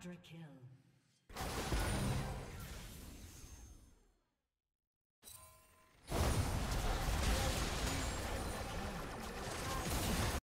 Quadra kill.